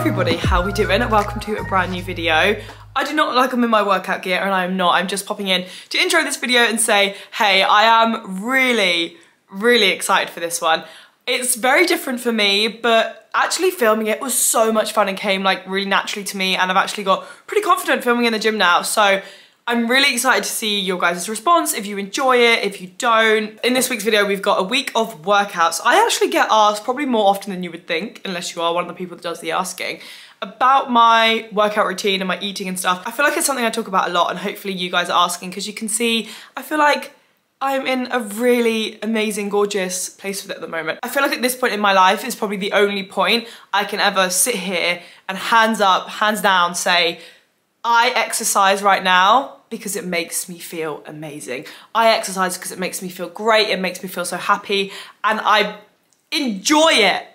Everybody, how we doing? Welcome to a brand new video. I do not look like I'm in my workout gear and I'm not. I'm just popping in to intro this video and say, hey, I am really, really excited for this one. It's very different for me, but actually filming it was so much fun and came like really naturally to me and I've actually got pretty confident filming in the gym now. So I'm really excited to see your guys' response, if you enjoy it, if you don't. In this week's video, we've got a week of workouts. I actually get asked probably more often than you would think, unless you are one of the people that does the asking, about my workout routine and my eating and stuff. I feel like it's something I talk about a lot and hopefully you guys are asking because you can see, I feel like I'm in a really amazing, gorgeous place with it at the moment. I feel like at this point in my life is probably the only point I can ever sit here and hands up, hands down say, I exercise right now because it makes me feel amazing. I exercise because it makes me feel great, it makes me feel so happy, and I enjoy it.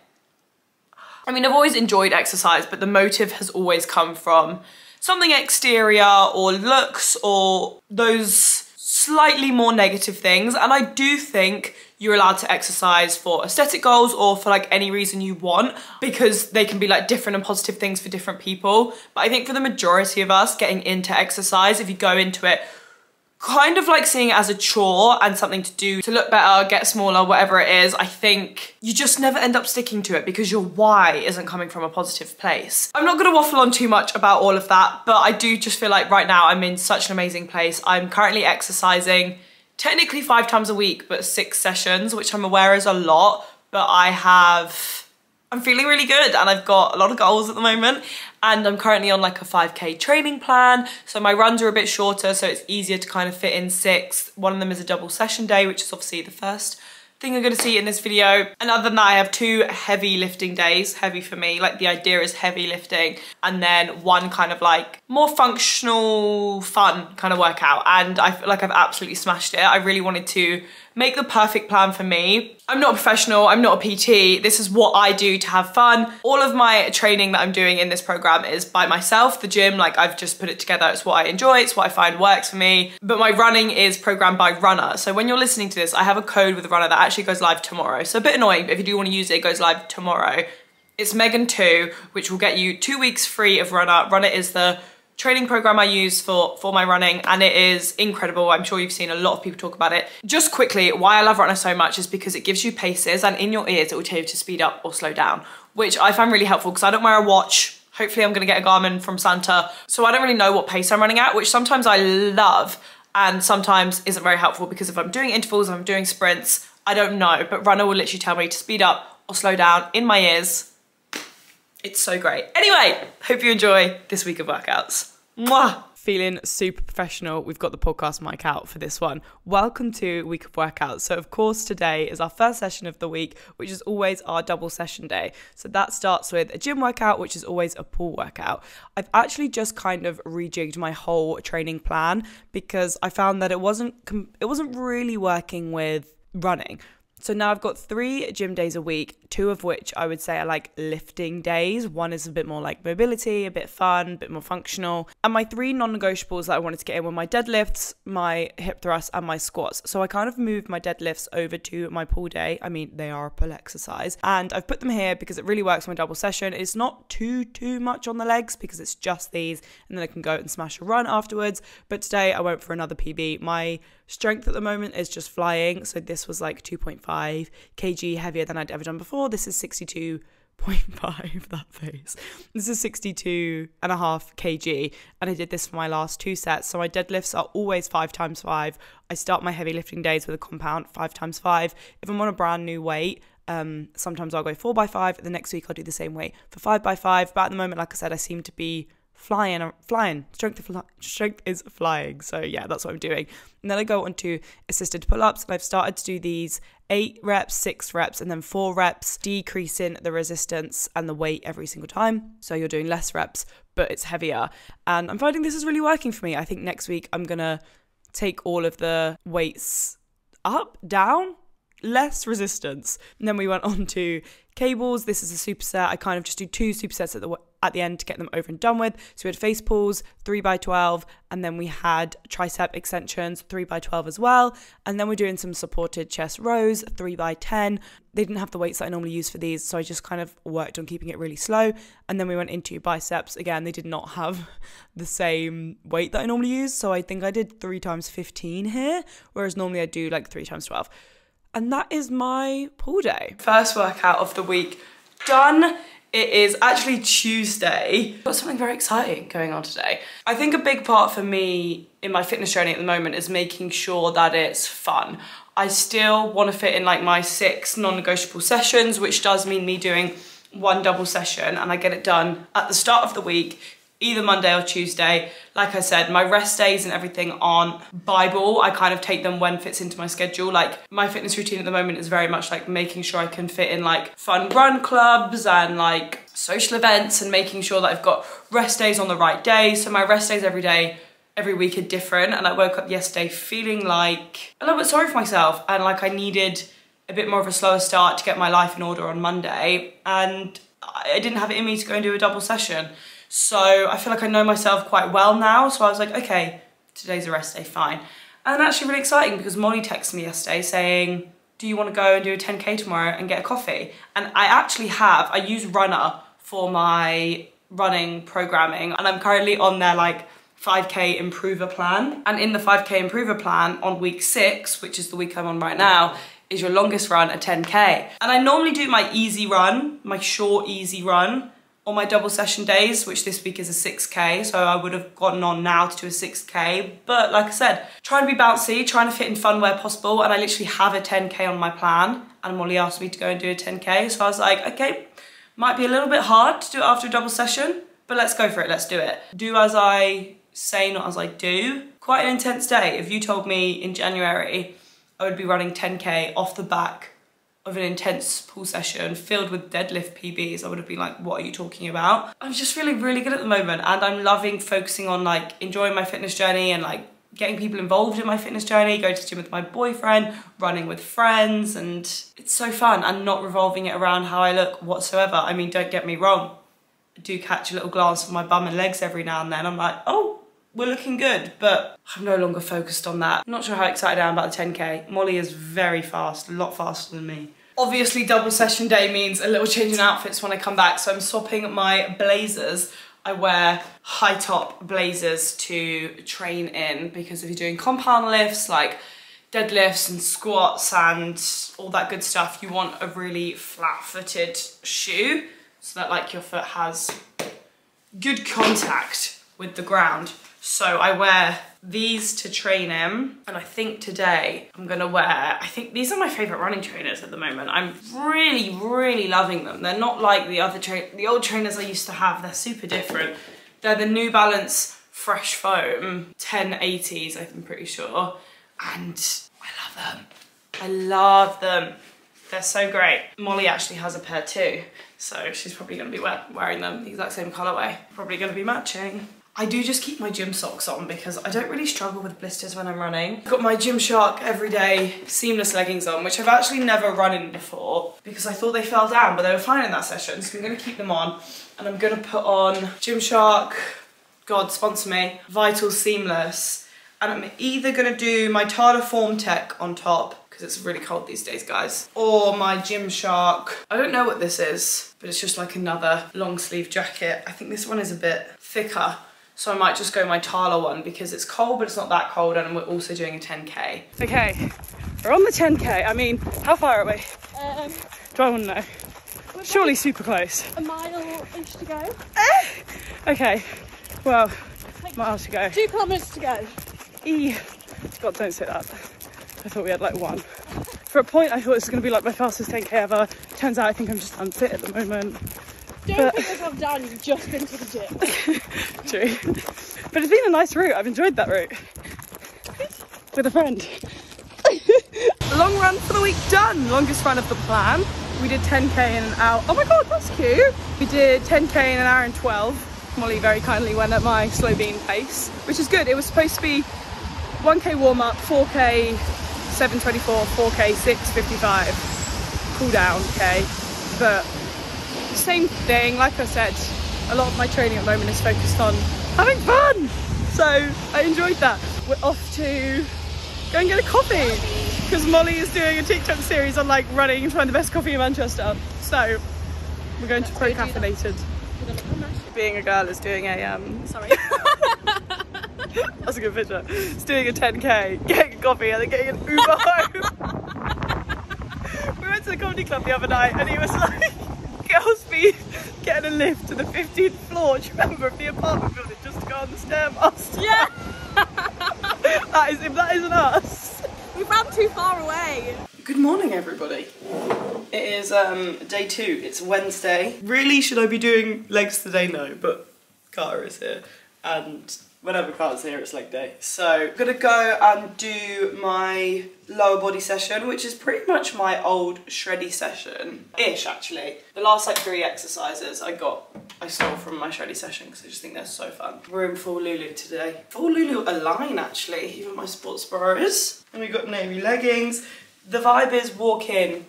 I mean, I've always enjoyed exercise, but the motive has always come from something exterior or looks or those slightly more negative things. And I do think you're allowed to exercise for aesthetic goals or for like any reason you want because they can be like different and positive things for different people. But I think for the majority of us getting into exercise, if you go into it kind of like seeing it as a chore and something to do to look better, get smaller, whatever it is, I think you just never end up sticking to it because your why isn't coming from a positive place. I'm not gonna waffle on too much about all of that, but I do just feel like right now I'm in such an amazing place. I'm currently exercising technically five times a week, but six sessions, which I'm aware is a lot, but I have I'm feeling really good and I've got a lot of goals at the moment and I'm currently on like a 5k training plan so my runs are a bit shorter so it's easier to kind of fit in six. One of them is a double session day which is obviously the first thing you're gonna see in this video. And other than that, I have two heavy lifting days, heavy for me. Like the idea is heavy lifting and then one kind of like more functional, fun kind of workout. And I feel like I've absolutely smashed it. I really wanted to make the perfect plan for me. I'm not a professional, I'm not a PT. This is what I do to have fun. All of my training that I'm doing in this program is by myself. The gym, like I've just put it together. It's what I enjoy, it's what I find works for me. But my running is programmed by Runna. So when you're listening to this, I have a code with Runna that actually goes live tomorrow. So a bit annoying, but if you do want to use it, it goes live tomorrow. It's Megan 2, which will get you two weeks free of Runna. Runna is the training program I use for, for my running and it is incredible. I'm sure you've seen a lot of people talk about it. Just quickly, why I love Runna so much is because it gives you paces and in your ears it will tell you to speed up or slow down, which I find really helpful because I don't wear a watch. Hopefully I'm gonna get a Garmin from Santa. So I don't really know what pace I'm running at, which sometimes I love and sometimes isn't very helpful because if I'm doing intervals, if I'm doing sprints, I don't know, but Runna will literally tell me to speed up or slow down in my ears it's so great. Anyway, hope you enjoy this week of workouts. Mwah! Feeling super professional. We've got the podcast mic out for this one. Welcome to Week of Workouts. So, of course, today is our first session of the week, which is always our double session day. So, that starts with a gym workout, which is always a pull workout. I've actually just kind of rejigged my whole training plan because I found that it wasn't it wasn't really working with running. So now I've got three gym days a week, two of which I would say are like lifting days. One is a bit more like mobility, a bit fun, a bit more functional. And my three non negotiables that I wanted to get in were my deadlifts, my hip thrusts, and my squats. So I kind of moved my deadlifts over to my pull day. I mean, they are a pull exercise. And I've put them here because it really works my double session. It's not too, too much on the legs because it's just these. And then I can go and smash a run afterwards. But today I went for another PB. My strength at the moment is just flying. So this was like 2.5 kg heavier than I'd ever done before. This is 62.5 that face this is 62 and a half kg and i did this for my last two sets so my deadlifts are always five times five i start my heavy lifting days with a compound five times five if i'm on a brand new weight um, sometimes I'll go four by five. The next week I'll do the same weight for five by five. But at the moment, like I said, I seem to be flying, flying. Strength, fly, strength is flying. So yeah, that's what I'm doing. And then I go on to assisted pull-ups, and I've started to do these eight reps, six reps, and then four reps, decreasing the resistance and the weight every single time. So you're doing less reps, but it's heavier. And I'm finding this is really working for me. I think next week I'm gonna take all of the weights up, down, less resistance. And then we went on to cables. This is a superset. I kind of just do two supersets at the at the end to get them over and done with. So we had face pulls, 3 by 12 and then we had tricep extensions, 3 by 12 as well. And then we're doing some supported chest rows, 3 by 10 They didn't have the weights that I normally use for these, so I just kind of worked on keeping it really slow. And then we went into biceps. Again, they did not have the same weight that I normally use. So I think I did 3 times 15 here, whereas normally I do like 3 times 12 and that is my pull day. First workout of the week done. It is actually Tuesday. Got something very exciting going on today. I think a big part for me in my fitness journey at the moment is making sure that it's fun. I still want to fit in like my six non-negotiable sessions, which does mean me doing one double session and I get it done at the start of the week either Monday or Tuesday. Like I said, my rest days and everything aren't Bible. I kind of take them when fits into my schedule. Like my fitness routine at the moment is very much like making sure I can fit in like fun run clubs and like social events and making sure that I've got rest days on the right day. So my rest days every day every week are different and I woke up yesterday feeling like a little bit sorry for myself and like I needed a bit more of a slower start to get my life in order on Monday and I didn't have it in me to go and do a double session. So I feel like I know myself quite well now. So I was like, okay, today's a rest day, fine. And actually really exciting because Molly texted me yesterday saying, do you want to go and do a 10K tomorrow and get a coffee? And I actually have, I use Runna for my running programming and I'm currently on their like 5k improver plan and in the 5k improver plan on week six which is the week i'm on right now is your longest run a 10k and i normally do my easy run my short easy run on my double session days, which this week is a 6K, so I would have gotten on now to do a 6K. But like I said, trying to be bouncy, trying to fit in fun where possible, and I literally have a 10K on my plan, and Molly asked me to go and do a 10K, so I was like, okay, might be a little bit hard to do it after a double session, but let's go for it, let's do it. Do as I say, not as I do. Quite an intense day. If you told me in January I would be running 10K off the back of an intense pull session filled with deadlift PBs, I would have been like, what are you talking about? I'm just feeling really good at the moment and I'm loving focusing on like enjoying my fitness journey and like getting people involved in my fitness journey, going to gym with my boyfriend, running with friends, and it's so fun and not revolving it around how I look whatsoever. I mean, don't get me wrong, I do catch a little glance of my bum and legs every now and then. I'm like, oh, we're looking good, but I'm no longer focused on that. I'm not sure how excited I am about the 10K. Molly is very fast, a lot faster than me. Obviously double session day means a little change in outfits when I come back, so I'm swapping my blazers. I wear high top blazers to train in because if you're doing compound lifts like deadlifts and squats and all that good stuff, you want a really flat footed shoe so that like your foot has good contact with the ground. So I wear these to train in and I think today I'm gonna wear, I think these are my favorite running trainers at the moment. I'm really, really loving them. They're not like the other, the old trainers I used to have, they're super different. They're the New Balance Fresh Foam 1080s, I'm pretty sure. And I love them. I love them. They're so great. Molly actually has a pair too, so she's probably gonna be wearing them the exact same colorway. Probably gonna be matching. I do just keep my gym socks on because I don't really struggle with blisters when I'm running. I've got my Gymshark everyday seamless leggings on, which I've actually never run in before because I thought they fell down, but they were fine in that session. So I'm gonna keep them on and I'm gonna put on Gymshark, God sponsor me, Vital Seamless. And I'm either gonna do my Tala Form Tech on top because it's really cold these days, guys. Or my Gymshark. I don't know what this is, but it's just like another long sleeve jacket. I think this one is a bit thicker so I might just go my Tala one because it's cold, but it's not that cold and we're also doing a 10K. Okay, we're on the 10K. I mean, how far are we? Um, Do I want to know? Surely super close. A mile-ish to go. okay, well, miles to go. Two kilometres to go. E. God, don't say that. I thought we had like one. For a point, I thought this was going to be like my fastest 10K ever. Turns out I think I'm just unfit at the moment. Don't think yourself down, you've just been to the gym. True. But it's been a nice route, I've enjoyed that route. With a friend. Long run for the week done. Longest run of the plan. We did 10k in an hour. Oh my god, that's cute. We did 10k in an hour and 12. Molly very kindly went at my slow bean pace, which is good. It was supposed to be 1k warm up, 4k 724, 4K, 655. Cool down, okay? But same thing, like I said, a lot of my training at the moment is focused on having fun. So I enjoyed that. We're off to go and get a coffee because Molly is doing a TikTok series on like running and find the best coffee in Manchester. So we're going to Pro Caffeinated. Being a girl is doing a um. Sorry. That's a good picture. It's doing a 10k, getting a coffee, and then getting an Uber home. we went to the comedy club the other night, and he was like, "Girls be getting a lift to the 15th floor." Do you remember of the apartment building just to go on the stairmaster? yeah. that is if that isn't us. We ran too far away. Good morning, everybody. It is um, day two. It's Wednesday. Really, should I be doing legs today? No, but Carter is here, and whenever Carter's here, it's leg day. So I'm gonna go and do my lower body session, which is pretty much my old shreddy session, ish actually. The last like three exercises I got, I stole from my shreddy session because I just think they're so fun. We're in full Lulu today. Full Lulu Align actually, even my sports bras. And we've got navy leggings. The vibe is walk in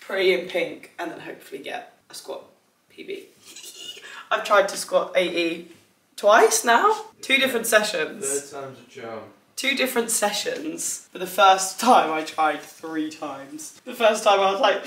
pretty in pink and then hopefully get a squat PB. I've tried to squat 80 twice now. Two different sessions. Third time's a charm. Two different sessions. For the first time I tried three times. The first time I was like,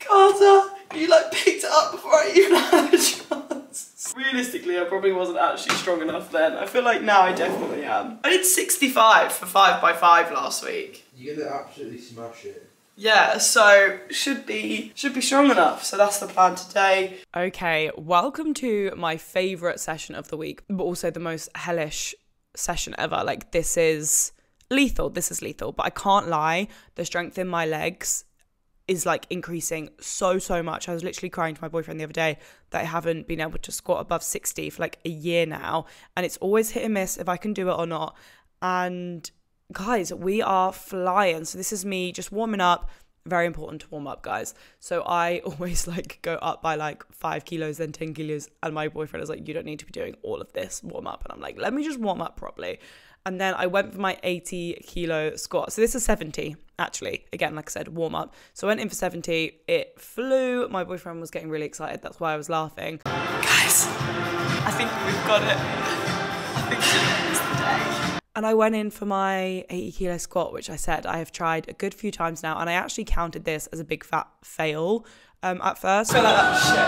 Carter, you like picked it up before I even had a chance. Realistically, I probably wasn't actually strong enough then. I feel like now I definitely am. I did 65 for 5 by 5 last week. You're gonna absolutely smash it. Yeah, so should be should be strong enough. So that's the plan today. Okay, welcome to my favorite session of the week, but also the most hellish session ever. Like this is lethal. This is lethal, but I can't lie, the strength in my legs is like increasing so so much. I was literally crying to my boyfriend the other day that I haven't been able to squat above 60 for like a year now, and it's always hit and miss if I can do it or not. And guys, we are flying. So this is me just warming up. Very important to warm up, guys. So I always like go up by like five kilos, then 10 kilos. And my boyfriend is like, you don't need to be doing all of this warm up. And I'm like, let me just warm up properly. And then I went for my 80 kilo squat. So this is 70, actually. Again, like I said, warm up. So I went in for 70. It flew. My boyfriend was getting really excited. That's why I was laughing. Guys, I think we've got it. I think. And I went in for my 80 kilo squat, which I said I have tried a good few times now. And I actually counted this as a big fat fail um, at first. I feel like that was shit.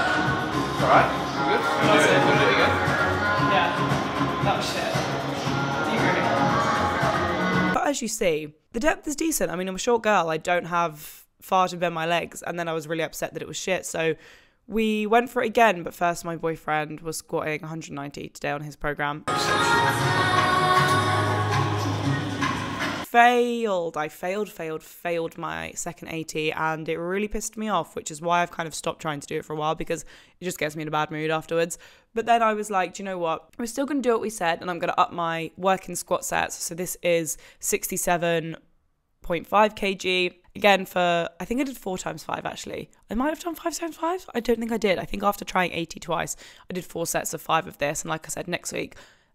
Alright, you good? You wanna do it, wanna do it again? Yeah, that was shit. Do you agree? But as you see, the depth is decent. I mean, I'm a short girl. I don't have far to bend my legs. And then I was really upset that it was shit. So we went for it again. But first, my boyfriend was squatting 190 today on his program. Failed. I failed, failed, failed my second 80, and it really pissed me off, which is why I've kind of stopped trying to do it for a while because it just gets me in a bad mood afterwards. But then I was like, do you know what? We're still going to do what we said, and I'm going to up my working squat sets. So this is 67.5 kg. Again, for I think I did four times five actually. I might have done five times five. I don't think I did. I think after trying 80 twice, I did four sets of five of this. And like I said, next week,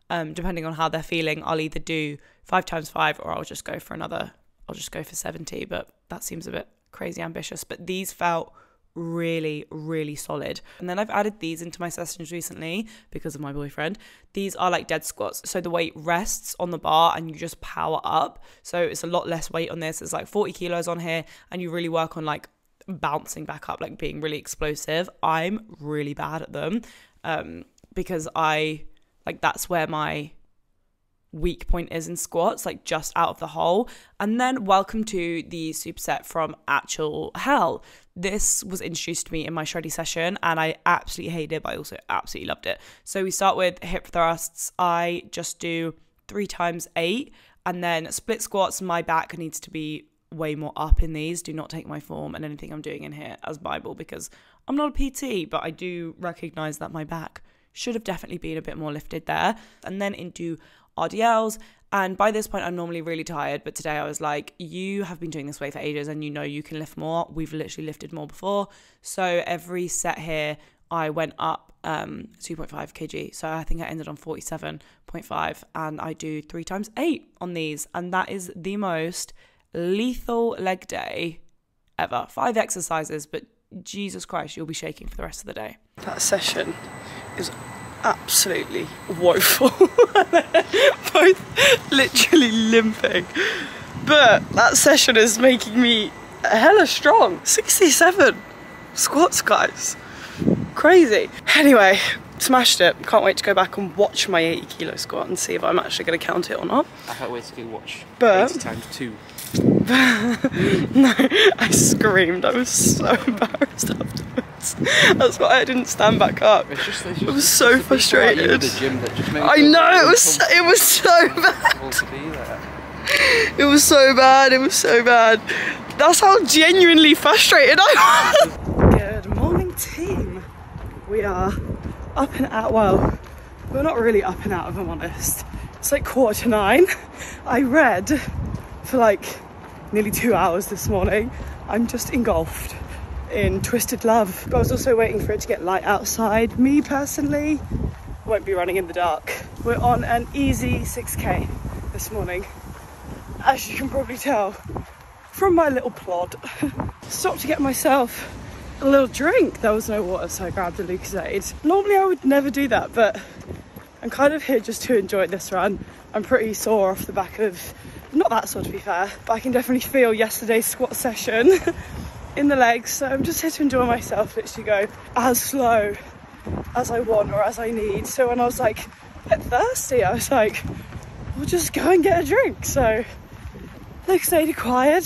um, depending on how they're feeling, I'll either do five times five or I'll just go for another, I'll just go for 70. But that seems a bit crazy ambitious. But these felt really, really solid. And then I've added these into my sessions recently because of my boyfriend. These are like dead squats. So the weight rests on the bar and you just power up. So it's a lot less weight on this. It's like 40 kilos on here and you really work on like bouncing back up, like being really explosive. I'm really bad at them um, because I like that's where my weak point is in squats, like just out of the hole. And then welcome to the superset from Actual Hell. This was introduced to me in my shreddy session and I absolutely hated it, but I also absolutely loved it. So we start with hip thrusts. I just do three times eight and then split squats. My back needs to be way more up in these. Do not take my form and anything I'm doing in here as Bible because I'm not a PT, but I do recognize that my back should have definitely been a bit more lifted there. And then into RDLs. And by this point, I'm normally really tired, but today I was like, you have been doing this way for ages and you know you can lift more. We've literally lifted more before. So every set here, I went up um, 2.5 kg. So I think I ended on 47.5 and I do three times eight on these. And that is the most lethal leg day ever. Five exercises, but Jesus Christ, you'll be shaking for the rest of the day. That session is absolutely woeful. Both literally limping. But that session is making me hella strong. 67 squats, guys. Crazy. Anyway, smashed it. Can't wait to go back and watch my 80 kilo squat and see if I'm actually going to count it or not. I can't wait to go watch But- 80 times 2. No, I screamed. I was so embarrassed afterwards. That's why I didn't stand back up. It's just, it's just, I was so the people like you at frustrated. the gym that just make I know it was so, it was so bad. uncomfortable to be there. It was so bad. It was so bad. That's how genuinely frustrated I was. Good morning, team. We are up and out. Well, we're not really up and out, if I'm honest. It's like quarter to nine. I read for like nearly two hours this morning. I'm just engulfed in twisted love. But I was also waiting for it to get light outside. Me personally, won't be running in the dark. We're on an easy 6k this morning as you can probably tell from my little plod. Stopped to get myself a little drink. There was no water, so I grabbed a Lucozade. Normally I would never do that, but I'm kind of here just to enjoy this run. I'm pretty sore off the back of, not that sore to be fair, but I can definitely feel yesterday's squat session in the legs. So I'm just here to enjoy myself, literally go as slow as I want or as I need. So when I was like thirsty, I was like, we'll just go and get a drink. So Next day acquired.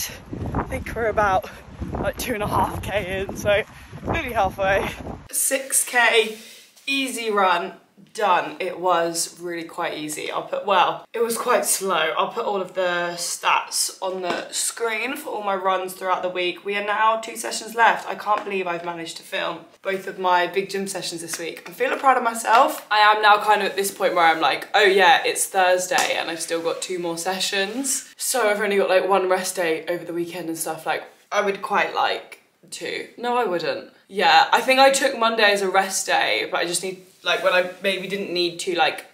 I think we're about like two and a half k in, so nearly halfway. 6k easy run done it was really quite easy. I'll put well it was quite slow. I'll put all of the stats on the screen for all my runs throughout the week. We are now two sessions left. I can't believe i've managed to film both of my big gym sessions this week. I'm feeling proud of myself. I am now kind of at this point where i'm like oh yeah it's thursday and i've still got two more sessions. So i've only got like one rest day over the weekend and stuff. Like i would quite like two. No, I wouldn't. Yeah, I think I took Monday as a rest day, but I just need, like, when I maybe didn't need to, like,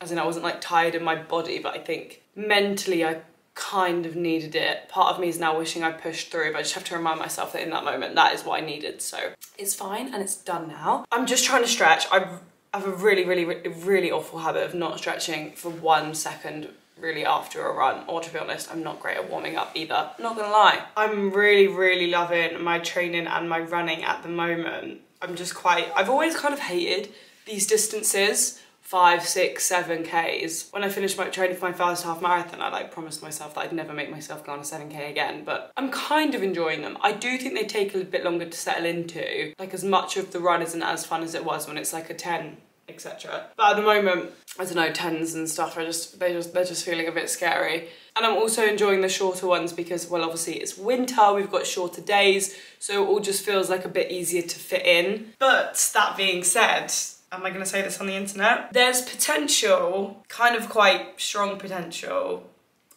as in I wasn't, like, tired in my body, but I think mentally I kind of needed it. Part of me is now wishing I pushed through, but I just have to remind myself that in that moment, that is what I needed. So it's fine and it's done now. I'm just trying to stretch. I have a really, really, really, awful habit of not stretching for one second really after a run or to be honest I'm not great at warming up either not gonna lie I'm really really loving my training and my running at the moment I'm just quite I've always kind of hated these distances five six seven Ks when I finished my training for my first half marathon I like promised myself that I'd never make myself go on a 7k again but I'm kind of enjoying them I do think they take a bit longer to settle into like as much of the run isn't as fun as it was when it's like a 10 etc. But at the moment, I don't know, tens and stuff are just they just they're just feeling a bit scary. And I'm also enjoying the shorter ones because well obviously it's winter, we've got shorter days, so it all just feels like a bit easier to fit in. But that being said, am I gonna say this on the internet? There's potential, kind of quite strong potential,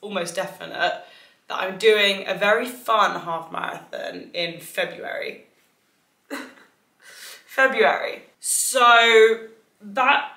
almost definite, that I'm doing a very fun half marathon in February. February. So that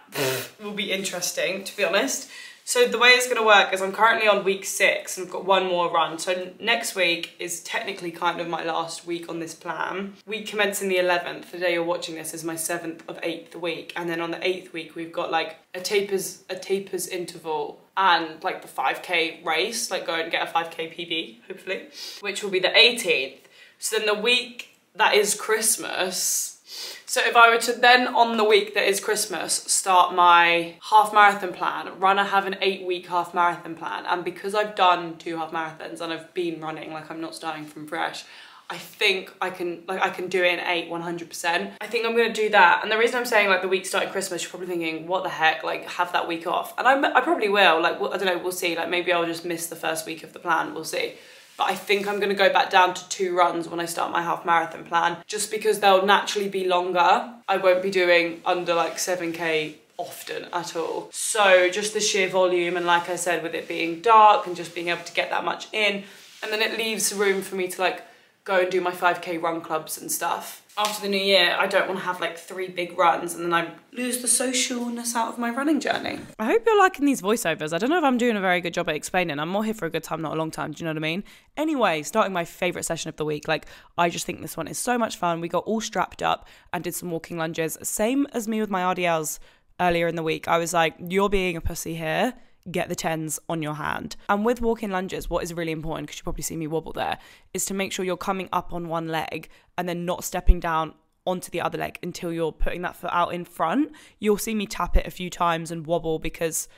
will be interesting to be honest. So the way it's going to work is I'm currently on week six and I've got one more run. So next week is technically kind of my last week on this plan. Week commencing the 11th, the day you're watching this is my seventh of eighth week. And then on the eighth week, we've got like a tapers, a tapers interval and like the 5k race, like go and get a 5k PB, hopefully, which will be the 18th. So then the week that is Christmas, so if I were to then on the week that is Christmas start my half marathon plan, run I have an eight week half marathon plan and because I've done two half marathons and I've been running like I'm not starting from fresh, I think I can like I can do it in eight 100%. I think I'm gonna do that and the reason I'm saying like the week starting Christmas you're probably thinking what the heck? Like have that week off. And I, I probably will like I don't know we'll see like maybe I'll just miss the first week of the plan we'll see but I think I'm gonna go back down to two runs when I start my half marathon plan, just because they'll naturally be longer. I won't be doing under like 7K often at all. So just the sheer volume and like I said, with it being dark and just being able to get that much in, and then it leaves room for me to like go and do my 5K run clubs and stuff. After the new year, I don't want to have like three big runs and then I lose the socialness out of my running journey. I hope you're liking these voiceovers. I don't know if I'm doing a very good job at explaining. I'm more here for a good time, not a long time. Do you know what I mean? Anyway, starting my favorite session of the week. Like, I just think this one is so much fun. We got all strapped up and did some walking lunges, same as me with my RDLs earlier in the week. I was like, you're being a pussy here get the tens on your hand. And with walking lunges, what is really important, because you probably see me wobble there, is to make sure you're coming up on one leg and then not stepping down onto the other leg until you're putting that foot out in front. You'll see me tap it a few times and wobble because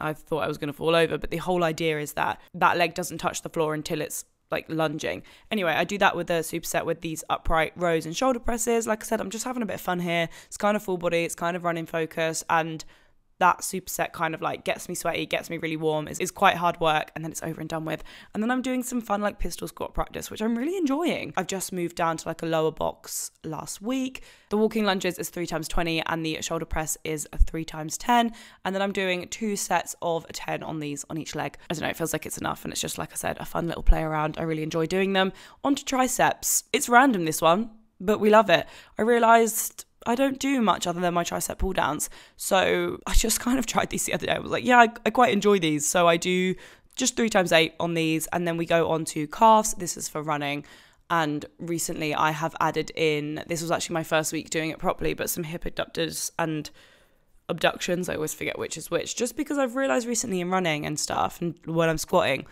I thought I was going to fall over, but the whole idea is that that leg doesn't touch the floor until it's like lunging. Anyway, I do that with a superset with these upright rows and shoulder presses. Like I said, I'm just having a bit of fun here. It's kind of full body, it's kind of running focus, and that superset kind of like gets me sweaty, gets me really warm, is, is quite hard work, and then it's over and done with. And then I'm doing some fun like pistol squat practice, which I'm really enjoying. I've just moved down to like a lower box last week. The walking lunges is three times 20, and the shoulder press is a three times 10. And then I'm doing two sets of 10 on these on each leg. I don't know, it feels like it's enough, and it's just like I said, a fun little play around. I really enjoy doing them. On to triceps. It's random this one, but we love it. I realized I don't do much other than my tricep pull downs. So I just kind of tried these the other day. I was like, yeah, I, I quite enjoy these. So I do just three times eight on these. And then we go on to calves. This is for running. And recently I have added in, this was actually my first week doing it properly, but some hip abductors and abductions. I always forget which is which, just because I've realized recently in running and stuff and when I'm squatting,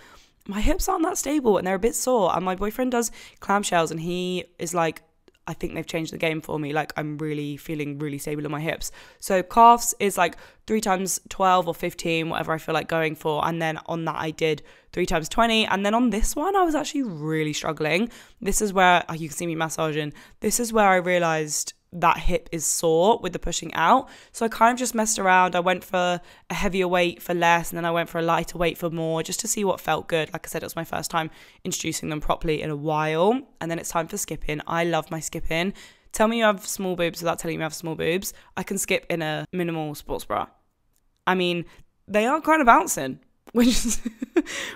my hips aren't that stable and they're a bit sore. And my boyfriend does clamshells and he is like, I think they've changed the game for me. Like I'm really feeling really stable in my hips. So calves is like three times 12 or 15, whatever I feel like going for. And then on that, I did three times 20. And then on this one, I was actually really struggling. This is where oh, you can see me massaging. This is where I realized that hip is sore with the pushing out. So I kind of just messed around. I went for a heavier weight for less, and then I went for a lighter weight for more, just to see what felt good. Like I said, it was my first time introducing them properly in a while. And then it's time for skipping. I love my skipping. Tell me you have small boobs without telling me you have small boobs. I can skip in a minimal sports bra. I mean, they are kind of bouncing which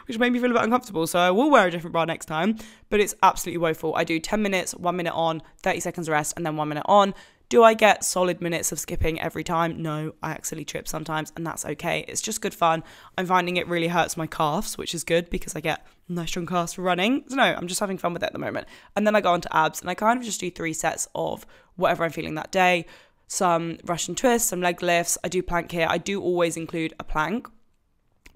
which made me feel a bit uncomfortable. So I will wear a different bra next time, but it's absolutely woeful. I do 10 minutes, one minute on, 30 seconds rest, and then one minute on. Do I get solid minutes of skipping every time? No, I actually trip sometimes, and that's okay. It's just good fun. I'm finding it really hurts my calves, which is good because I get nice strong calves for running. So no, I'm just having fun with it at the moment. And then I go on to abs, and I kind of just do three sets of whatever I'm feeling that day. Some Russian twists, some leg lifts. I do plank here. I do always include a plank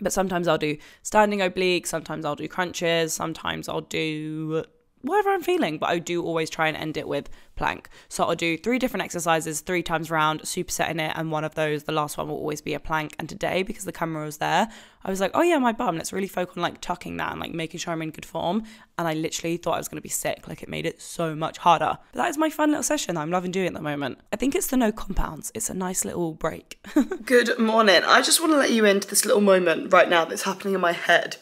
but sometimes I'll do standing obliques, sometimes I'll do crunches, sometimes I'll do whatever I'm feeling, but I do always try and end it with plank. So I'll do three different exercises three times round, supersetting it, and one of those, the last one will always be a plank. And today, because the camera was there, I was like, oh yeah, my bum, let's really focus on like tucking that and like making sure I'm in good form. And I literally thought I was gonna be sick. Like it made it so much harder. But that is my fun little session I'm loving doing at the moment. I think it's the no compounds. It's a nice little break. Good morning. I just want to let you into this little moment right now that's happening in my head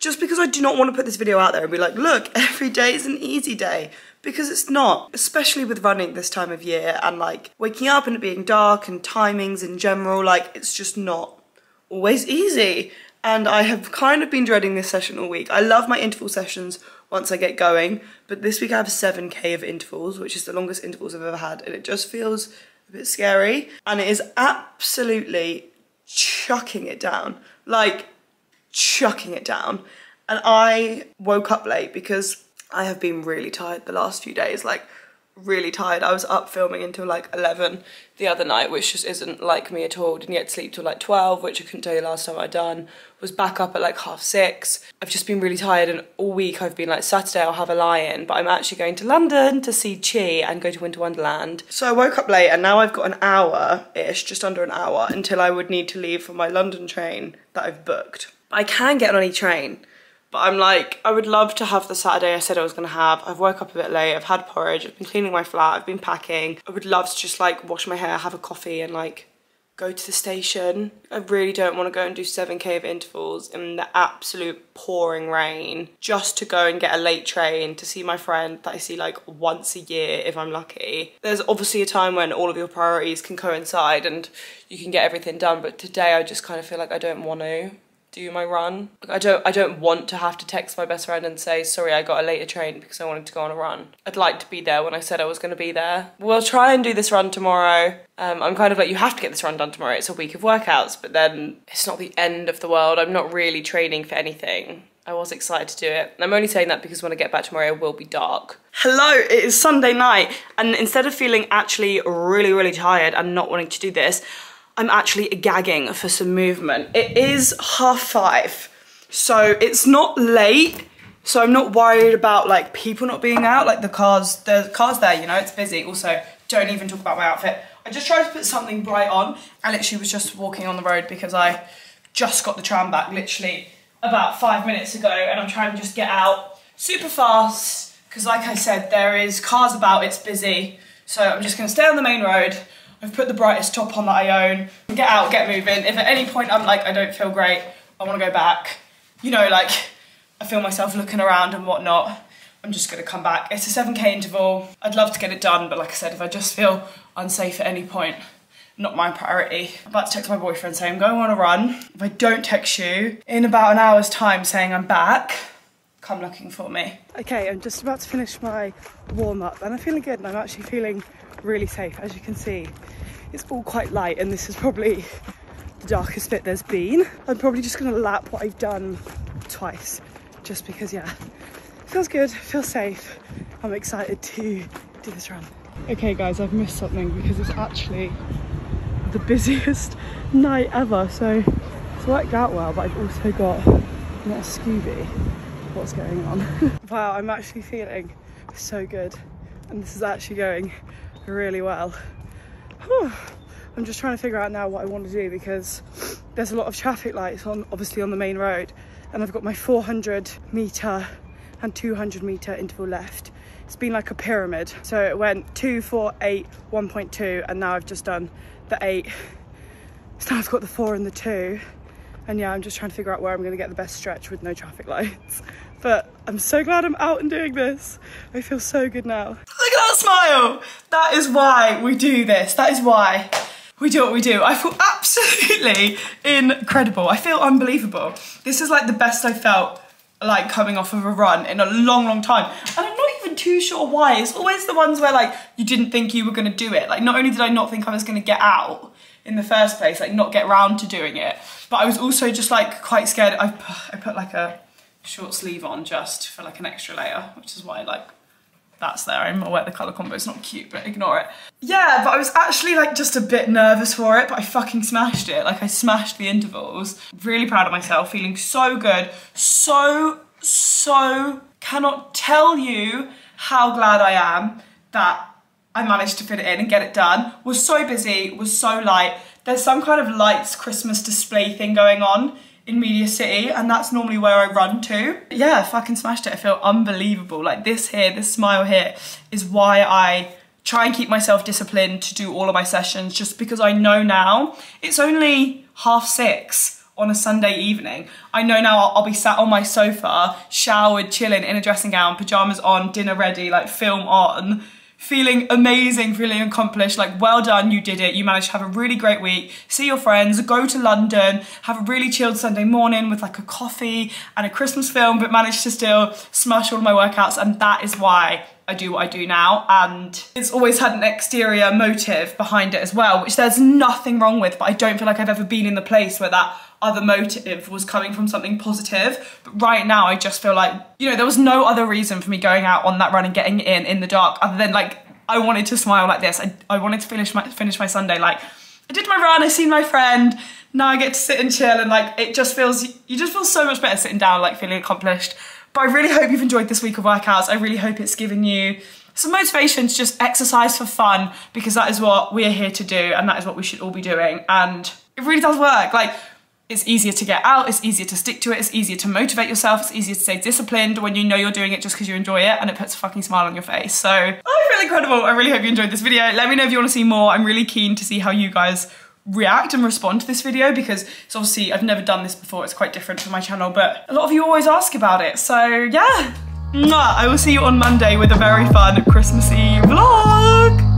just because I do not want to put this video out there and be like, look, every day is an easy day. Because it's not, especially with running this time of year and like waking up and it being dark and timings in general, like it's just not always easy. And I have kind of been dreading this session all week. I love my interval sessions once I get going, but this week I have 7k of intervals, which is the longest intervals I've ever had, and it just feels a bit scary. And it is absolutely chucking it down. Like, chucking it down. And I woke up late because I have been really tired the last few days, like really tired. I was up filming until like 11 the other night, which just isn't like me at all. Didn't get sleep till like 12, which I couldn't tell you last time I'd done. Was back up at like half six. I've just been really tired and all week I've been like, Saturday I'll have a lie-in, but I'm actually going to London to see Chi and go to Winter Wonderland. So I woke up late and now I've got an hour-ish, just under an hour, until I would need to leave for my London train that I've booked. I can get on any train. But I'm like, I would love to have the Saturday I said I was gonna have. I've woke up a bit late, I've had porridge, I've been cleaning my flat, I've been packing. I would love to just like wash my hair, have a coffee and like go to the station. I really don't want to go and do 7k of intervals in the absolute pouring rain just to go and get a late train to see my friend that I see like once a year if I'm lucky. There's obviously a time when all of your priorities can coincide and you can get everything done but today I just kind of feel like I don't want to. Do my run. I don't I don't want to have to text my best friend and say sorry I got a later train because I wanted to go on a run. I'd like to be there when I said I was going to be there. We'll try and do this run tomorrow. Um, I'm kind of like you have to get this run done tomorrow. It's a week of workouts, but then it's not the end of the world. I'm not really training for anything. I was excited to do it. I'm only saying that because when I get back tomorrow, it will be dark. Hello, it is Sunday night, and instead of feeling actually really, really tired and not wanting to do this, I'm actually gagging for some movement. It is half five, so it's not late, so I'm not worried about like people not being out, like the cars, the cars there, you know, it's busy. Also, don't even talk about my outfit. I just tried to put something bright on. I literally was just walking on the road because I just got the tram back literally about five minutes ago and I'm trying to just get out super fast because like I said, there is cars about, it's busy. So I'm just gonna stay on the main road. I've put the brightest top on that I own. Get out, get moving. If at any point I'm like, I don't feel great, I wanna go back, you know, like I feel myself looking around and whatnot, I'm just gonna come back. It's a 7K interval. I'd love to get it done, but like I said, if I just feel unsafe at any point, not my priority. I'm about to text my boyfriend saying I'm going on a run. If I don't text you in about an hour's time saying I'm back, come looking for me. Okay, I'm just about to finish my warm up and I'm feeling good and I'm actually feeling really safe. As you can see, it's all quite light and this is probably the darkest bit there's been. I'm probably just gonna lap what I've done twice just because, yeah, feels good, feels safe. I'm excited to do this run. Okay guys, I've missed something because it's actually the busiest night ever. So it's worked out well, but I've also got not a Scooby. What's going on? wow, I'm actually feeling so good. And this is actually going really well. Whew. I'm just trying to figure out now what I want to do because there's a lot of traffic lights on obviously on the main road and I've got my 400 meter and 200 meter interval left. It's been like a pyramid. So it went 2, 4, 8, 1.2 and now I've just done the 8. So now I've got the 4 and the 2 and yeah, I'm just trying to figure out where I'm to get the best stretch with no traffic lights. But I'm so glad I'm out and doing this. I feel so good now. Look at that smile. That is why we do this. That is why we do what we do. I feel absolutely incredible. I feel unbelievable. This is like the best I felt like coming off of a run in a long, long time. And I'm not even too sure why. It's always the ones where like you didn't think you were gonna do it. Like not only did I not think I was gonna get out in the first place, like not get round to doing it, but I was also just like quite scared. I put, I put like a short sleeve on just for like an extra layer, which is why like that's there. I'm aware the colour combo is not cute, but ignore it. Yeah, but I was actually like just a bit nervous for it, but I fucking smashed it. Like I smashed the intervals. Really proud of myself, feeling so good. So, so cannot tell you how glad I am that I managed to fit it in and get it done. Was so busy, was so light. There's some kind of lights Christmas display thing going on in Media City and that's normally where I run to. Yeah, fucking smashed it. I feel unbelievable. Like this here, this smile here is why I try and keep myself disciplined to do all of my sessions just because I know now it's only half six on a Sunday evening. I know now I'll, I'll, be sat on my sofa, showered, chilling in a dressing gown, pajamas on, dinner ready, like film on, feeling amazing, feeling accomplished, like well done, you did it, you managed to have a really great week, see your friends, go to London, have a really chilled Sunday morning with like a coffee and a Christmas film, but managed to still smash all of my workouts and that is why I do what I do now. And it's always had an exterior motive behind it as well, which there's nothing wrong with, but I don't feel like I've ever been in the place where that other motive was coming from something positive. But right now, I just feel like, you know, there was no other reason for me going out on that run and getting in in the dark other than like, I wanted to smile like this. I, I wanted to finish my, finish my Sunday like, I did my run, I seen my friend, now I get to sit and chill and like, it just feels, you just feel so much better sitting down, like feeling accomplished. But I really hope you've enjoyed this week of workouts. I really hope it's given you some motivation to just exercise for fun because that is what we are here to do and that is what we should all be doing. And it really does work. Like, it's easier to get out, it's easier to stick to it, it's easier to motivate yourself, it's easier to stay disciplined when you know you're doing it just because you enjoy it and it puts a fucking smile on your face. So I feel incredible. I really hope you enjoyed this video. Let me know if you want to see more. I'm really keen to see how you guys react and respond to this video because it's obviously, I've never done this before. It's quite different for my channel, but a lot of you always ask about it. So yeah, I will see you on Monday with a very fun Christmassy vlog.